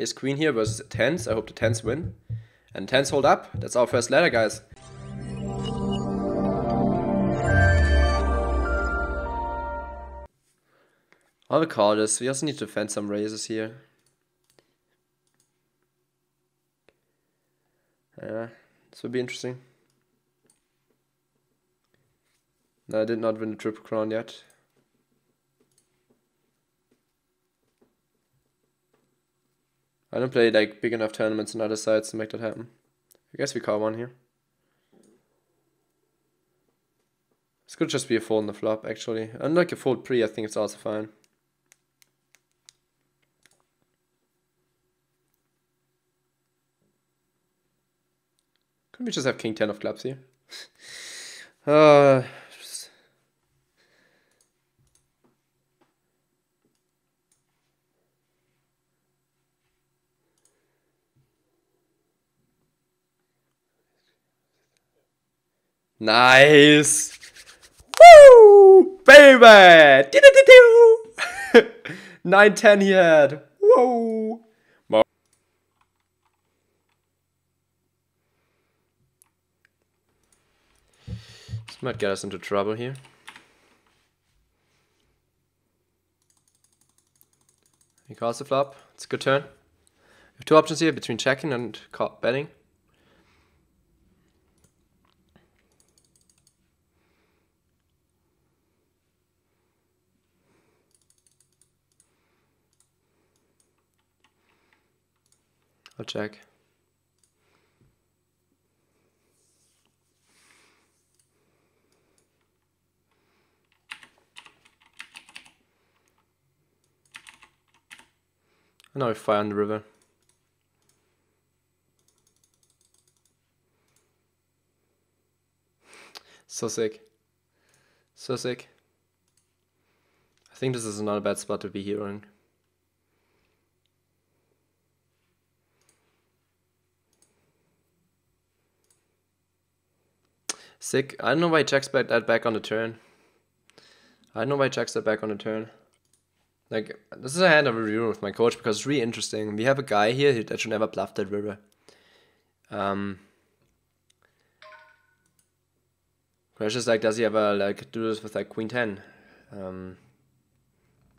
Here's queen here versus tens. I hope the tens win. And tens hold up. That's our first ladder, guys. I'll call. We also need to defend some raises here. Yeah, this would be interesting. No, I did not win the Triple Crown yet. I don't play like big enough tournaments on other sides to make that happen. I guess we call one here. This could just be a fold on the flop, actually. Unlike a fold pre, I think it's also fine. Couldn't we just have king 10 of clubs here? uh, Nice! Woo! Baby! 910 he had. Whoa! This might get us into trouble here. He calls the flop. It's a good turn. We have two options here between checking and betting. Check. I know fire on the river. So sick. So sick. I think this is not a bad spot to be heroing. Sick. I don't know why he checks back that back on the turn. I don't know why he checks that back on the turn. Like, this is a hand of review with my coach because it's really interesting. We have a guy here that should never bluff that river. Um, Crash is like, does he ever like do this with like queen 10? Um,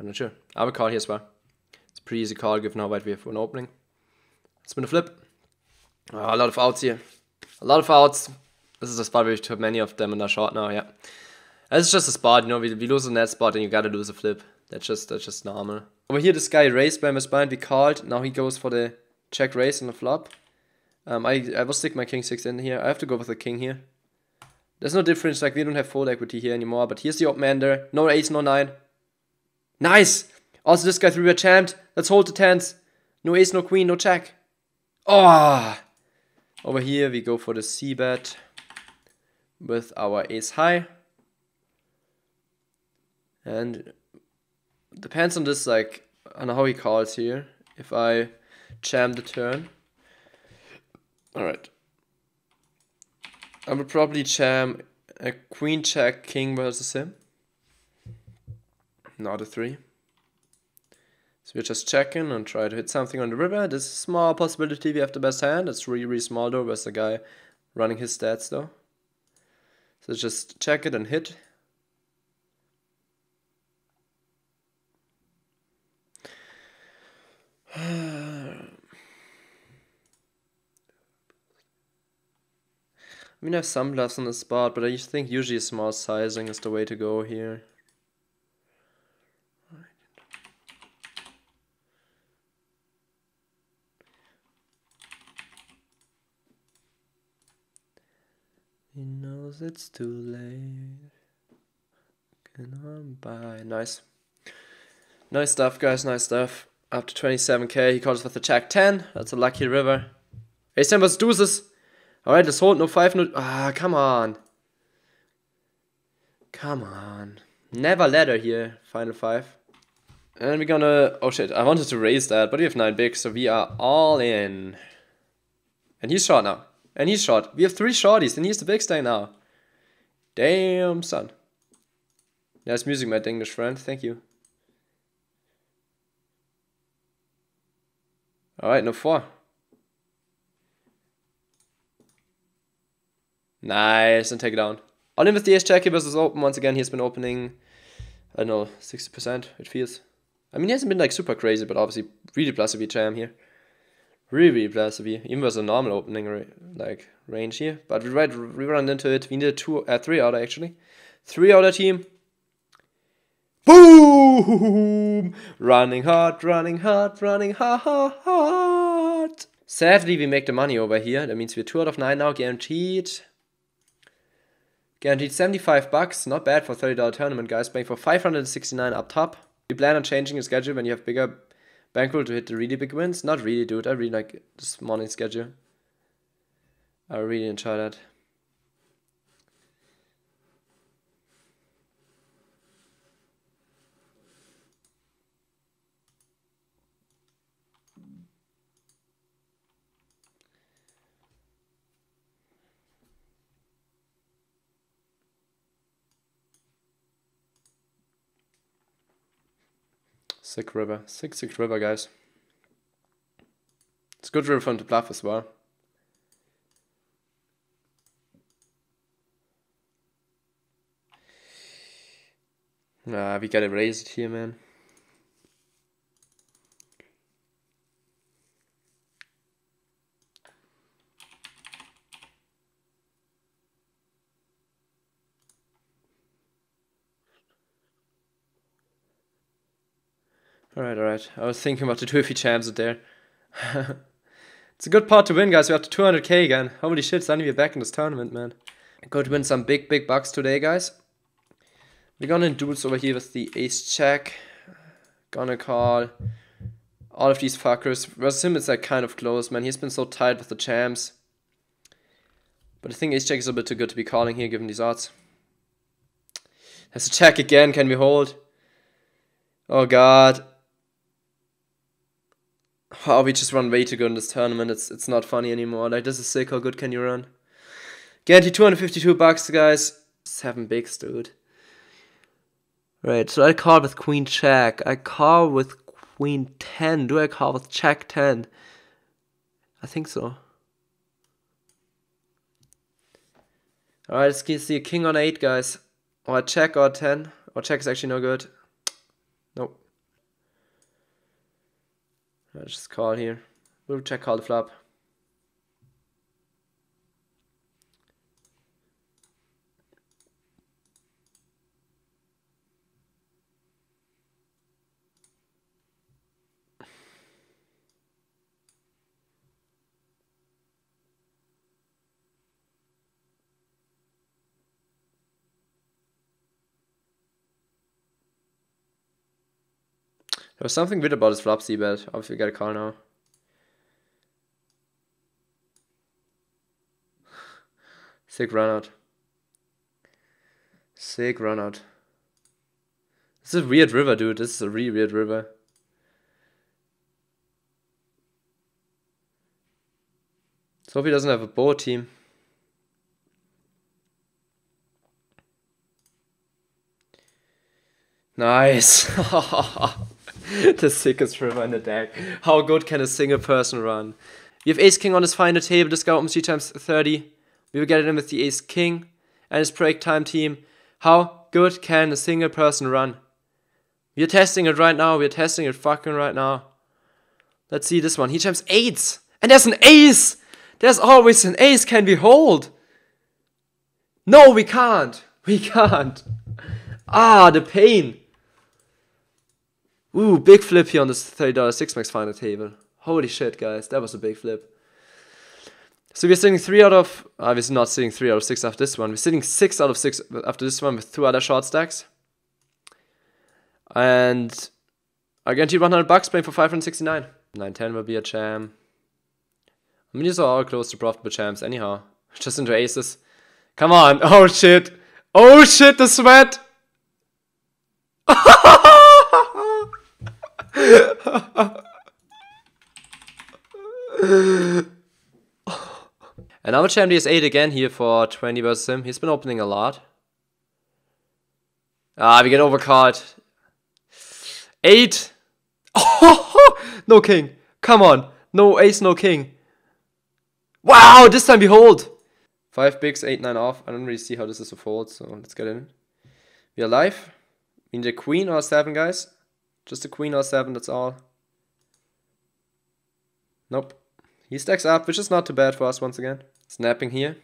I'm not sure. I would call here as well. It's a pretty easy call given how wide we have for an opening. It's been a flip. Oh, a lot of outs here. A lot of outs. This is a spot where we have many of them in our short now, yeah. It's just a spot, you know, we, we lose in that spot and you gotta lose a flip. That's just that's just normal. Over here this guy raised by my spine, we called, now he goes for the check raise on the flop. Um, I, I will stick my king 6 in here. I have to go with the king here. There's no difference, like we don't have full equity here anymore, but here's the open ender. No ace, no 9. Nice! Also this guy 3 champ. Let's hold the tens. No ace, no queen, no check. Oh! Over here we go for the c bet with our ace high. And depends on this, like, on how he calls here. If I jam the turn. Alright. I will probably jam a queen check king versus him. Not a three. So we're just checking and try to hit something on the river. There's a small possibility we have the best hand. It's really, really small though, Where's the guy running his stats though. So just check it and hit. I mean, I have some bluffs on the spot, but I think usually small sizing is the way to go here. He it's too late. Can on by. Nice. Nice stuff, guys. Nice stuff. Up to 27k. He calls with the Jack 10. That's a lucky river. Ace 10 was deuces. Alright, let's hold. No 5. No. Ah, come on. Come on. Never ladder here. Final 5. And we're gonna... Oh shit, I wanted to raise that, but we have 9 big, so we are all in. And he's short now. And he's short. We have three shorties, and he's the big stay now. Damn, son. Nice music, my English friend. Thank you. Alright, no four. Nice, and take it down. On in with the jack here versus open. Once again, he's been opening, I don't know, 60%, it feels. I mean, he hasn't been like super crazy, but obviously really plus of jam here. Really, plus even was a normal opening like range here. But we, right, we run into it. We need two, uh, three outer actually. Three outer team. Boom! Running hard, running hard, running hard. Hard. Hard. Sadly, we make the money over here. That means we're two out of nine now, guaranteed. Guaranteed 75 bucks. Not bad for $30 tournament, guys. Playing for 569 up top. We plan on changing the schedule when you have bigger bankroll to hit the really big wins. Not really, dude. I really like this morning schedule. I really enjoy that. Sick river. Sick, sick river, guys. It's good river fun to bluff as well. Nah, we gotta raise it here, man. Alright. I was thinking about the if champs there. it's a good part to win, guys. We're up to 200k again. Holy shit, suddenly we're back in this tournament, man. Going to win some big, big bucks today, guys. We're gonna do duels over here with the ace jack. Gonna call all of these fuckers. Versus him, it's like kind of close, man. He's been so tight with the champs. But I think ace jack is a bit too good to be calling here, given these odds. There's a check again. Can we hold? Oh god. Oh, we just run way too good in this tournament. It's it's not funny anymore. Like this is sick. How good can you run? Guarantee 252 bucks, guys. Seven bigs, dude. Right, so I call with queen jack. I call with queen 10. Do I call with jack 10? I think so. Alright, let's see a king on 8, guys. Or jack or 10. Or jack is actually no good. Nope. I just call here. We'll check call the flop. There was something weird about his flop C bet. Obviously, we got a call now. Sick run out. Sick run out. This is a weird river, dude. This is a really weird river. So hope he doesn't have a board team. Nice. the sickest river in the deck. How good can a single person run? We have ace king on his final table. This guy opens 3 times 30. We will get it in with the ace king and his break time team. How good can a single person run? We are testing it right now. We are testing it fucking right now. Let's see this one. He jumps eights. And there's an ace. There's always an ace. Can we hold? No, we can't. We can't. Ah, the pain. Ooh, big flip here on this $30 six max final table. Holy shit, guys, that was a big flip. So we're sitting three out of, uh, obviously not sitting three out of six after this one. We're sitting six out of six after this one with two other short stacks. And I guarantee 100 bucks playing for 569. 910 will be a jam. I mean, these are all close to profitable champs anyhow. Just into aces. Come on. Oh shit. Oh shit, the sweat. Another champ is 8 again here for 20 versus him. He's been opening a lot. Ah, we get overcard. 8! Oh, no king. Come on. No ace, no king. Wow, this time behold. Five bigs, eight, nine off. I don't really see how this is a fold, so let's get in. We are live. Need a queen or a seven, guys. Just a queen or seven, that's all. Nope. He stacks up, which is not too bad for us once again. Snapping here.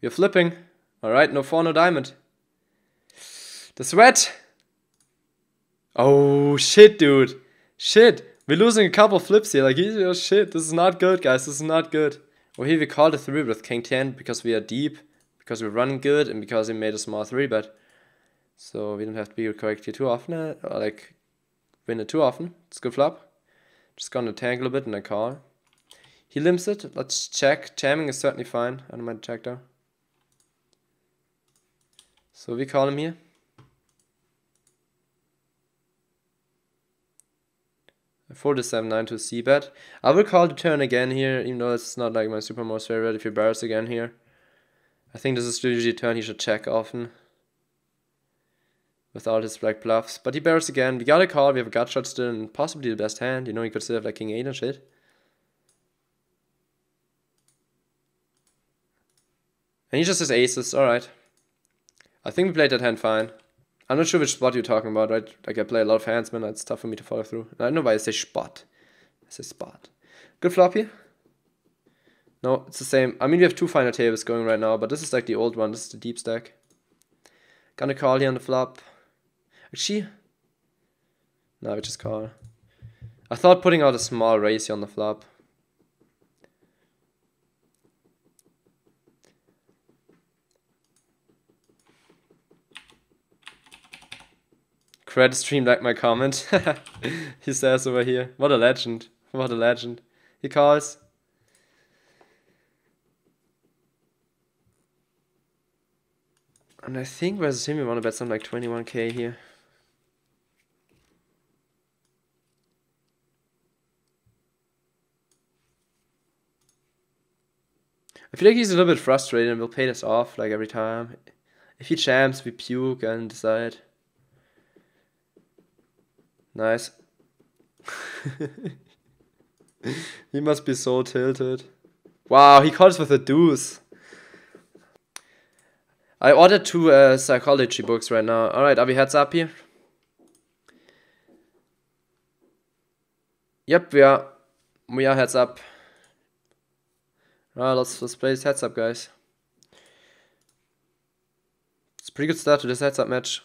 We're flipping. Alright, no four, no diamond. The sweat. Oh, shit, dude. Shit. We're losing a couple flips here. Like, oh, shit. This is not good, guys. This is not good. Well, here we called a 3 with King 10 because we are deep, because we're running good, and because he made a small 3 bet. So we don't have to be correct here too often, uh, like win it too often. It's good flop. Just gonna tangle a bit and I call. He limps it. Let's check. Jamming is certainly fine. I don't mind check though. So we call him here. I the 7-9 to C bet. I will call the turn again here, even though it's not like my super most favorite if he barrels again here. I think this is usually a turn he should check often. Without his black bluffs. But he barrels again. We got a call, we have a gut shot still, and possibly the best hand. You know, he could still have like King 8 and shit. And he just has aces, alright. I think we played that hand fine. I'm not sure which spot you're talking about, right? Like I play a lot of hands, man. It's tough for me to follow through. I don't know why I say spot. I say spot. Good flop here. No, it's the same. I mean, we have two final tables going right now, but this is like the old one. This is the deep stack. Gonna call here on the flop. Actually, no, we just call. I thought putting out a small raise on the flop. Credit stream like my comment. he says over here. What a legend. What a legend. He calls. And I think versus him we want to bet something like 21k here. I feel like he's a little bit frustrated and will pay this off like every time. If he jams, we puke and decide. Nice. he must be so tilted. Wow, he calls with a deuce. I ordered two uh, psychology books right now. Alright, are we heads up here? Yep, we are. We are heads up. Alright, let's, let's play this heads up, guys. It's a pretty good start to this heads up match.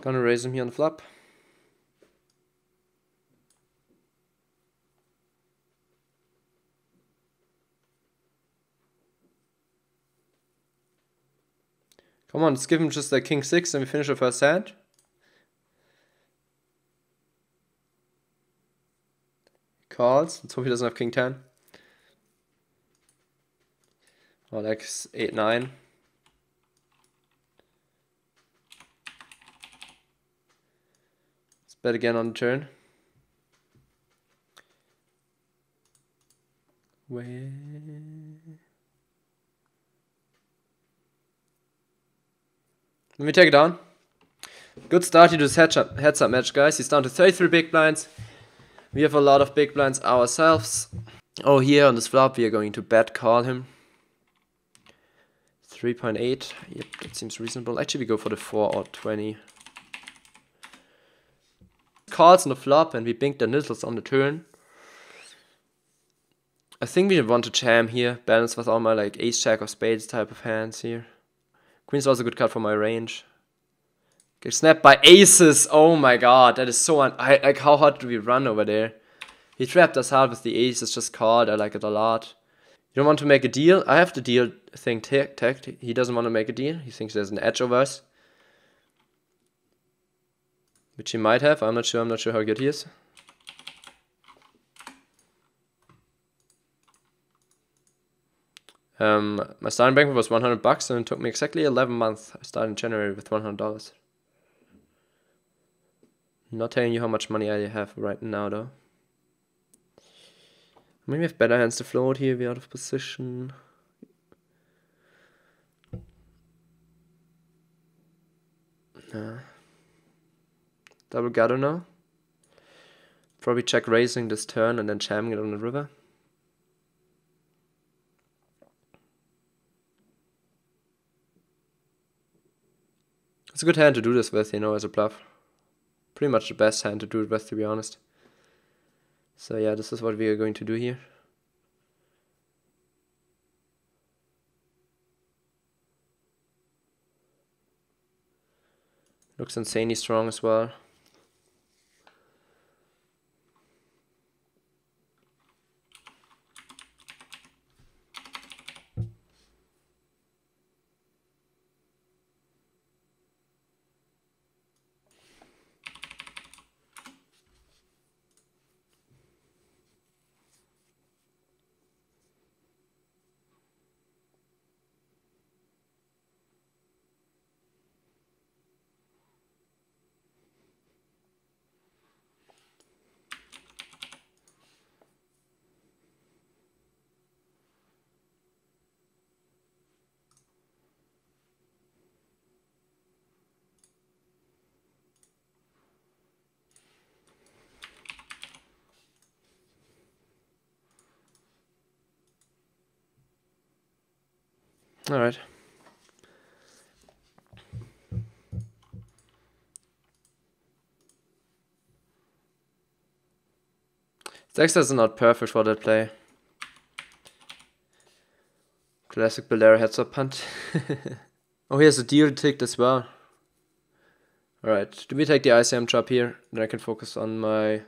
Gonna raise him here on the flop. Come on, let's give him just a king 6 and we finish the first hand. Calls. Let's hope he doesn't have king 10. Or like 8 9. Let's Bet again on the turn. Where? Let me take it down. Good start to this heads up, heads up match, guys. He's down to 33 big blinds. We have a lot of big blinds ourselves. Oh, here on this flop, we are going to bet call him. 3.8. Yep, that seems reasonable. Actually, we go for the 4 or 20 calls on the flop and we bink the nizzles on the turn. I think we want to jam here, balance with all my like ace jack of spades type of hands here. Queen's also a good card for my range. Get snapped by aces. Oh my god, that is so un I, like how hard do we run over there? He trapped us hard with the aces just called. I like it a lot. You don't want to make a deal? I have the deal thing ticked. He doesn't want to make a deal. He thinks there's an edge over us. Which he might have. I'm not sure. I'm not sure how good he is. Um, my starting bank was 100 bucks and it took me exactly 11 months. I started in January with $100. Not telling you how much money I have right now though. I mean, we have better hands to float here, we're out of position. Uh, double gutter now. Probably check raising this turn and then jamming it on the river. It's a good hand to do this with, you know, as a bluff. Pretty much the best hand to do it with, to be honest. So yeah, this is what we are going to do here. Looks insanely strong as well. All right. Dexter's not perfect for that play. Classic Buehlero heads up punt. oh, he has a deal ticked as well. Alright, do we take the ICM chop here? Then I can focus on my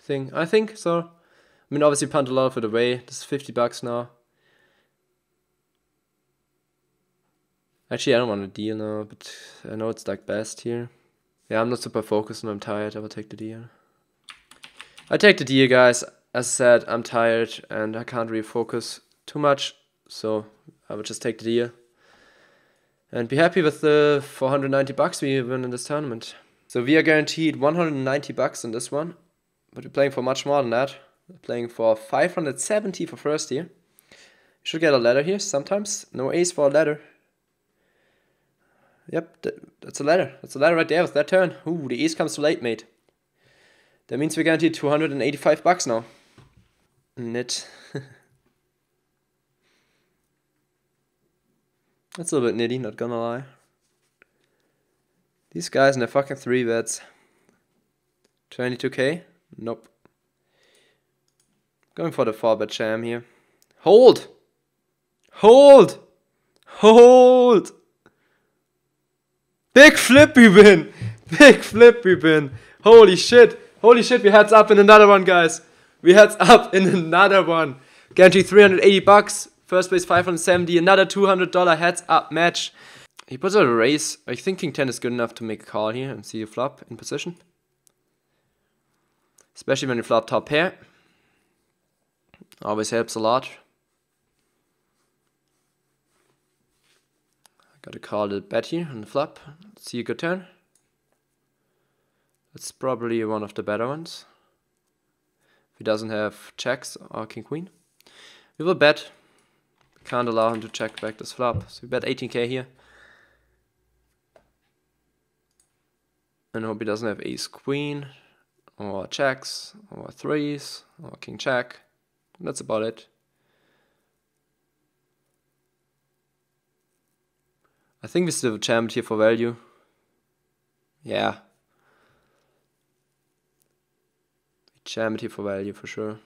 thing. I think so. I mean, obviously punt a lot of it away. This is 50 bucks now. Actually, I don't want a deal now, but I know it's like best here. Yeah, I'm not super focused and I'm tired. I will take the deal. I take the deal, guys. As I said, I'm tired and I can't really focus too much. So I will just take the deal. And be happy with the 490 bucks we win in this tournament. So we are guaranteed 190 bucks in this one. But we're playing for much more than that. We're playing for 570 for first here. Should get a ladder here sometimes. No ace for a ladder. Yep, that's a ladder. That's a ladder right there with that turn. Ooh, the ace comes too late, mate. That means we're guaranteed 285 bucks now. Net. that's a little bit nitty, not gonna lie. These guys in their fucking three bets. 22k? Nope. Going for the 4 bet jam here. Hold! Hold! Hold! Big flip win. Big flip win. Holy shit. Holy shit, we heads up in another one, guys. We heads up in another one. Guarantee 380 bucks. First place 570. Another $200 heads up match. He puts out a raise. I think King 10 is good enough to make a call here and see a flop in position. Especially when you flop top pair. Always helps a lot. Gotta call it bet here on the flop. See a good turn. That's probably one of the better ones. If he doesn't have jacks or king queen. We will bet. Can't allow him to check back this flop. So we bet 18k here. And hope he doesn't have ace queen or jacks or threes or king jack. That's about it. I think we still jammed here for value. Yeah. We here for value for sure.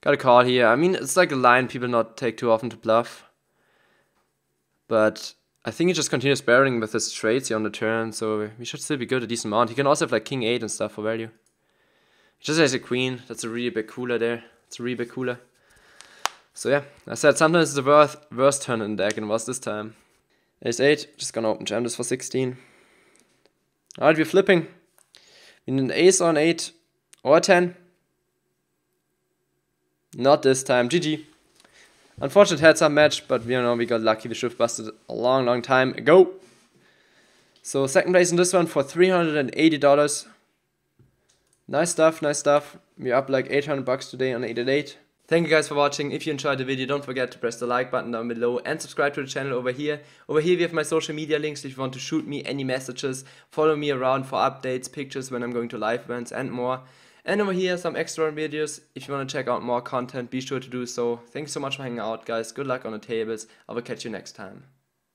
Got a call here. I mean, it's like a line people not take too often to bluff. But I think he just continues barreling with his trades here on the turn, so we should still be good a decent amount. He can also have like king 8 and stuff for value. He just has a queen. That's a really big cooler there. It's a really big cooler. So yeah, I said sometimes it's the worst, worst turn in the deck and it was this time. Ace 8, just gonna open jam this for 16. Alright, we're flipping. We need an ace on 8 or 10. Not this time, GG. Unfortunate heads up match, but you know, we got lucky. We should have busted a long, long time ago. So second place in this one for $380. Nice stuff, nice stuff. We're up like 800 bucks today on 888. Thank you guys for watching. If you enjoyed the video, don't forget to press the like button down below and subscribe to the channel over here. Over here we have my social media links if you want to shoot me any messages. Follow me around for updates, pictures when I'm going to live events and more. And over here some extra videos. If you want to check out more content, be sure to do so. Thanks so much for hanging out guys. Good luck on the tables. I will catch you next time.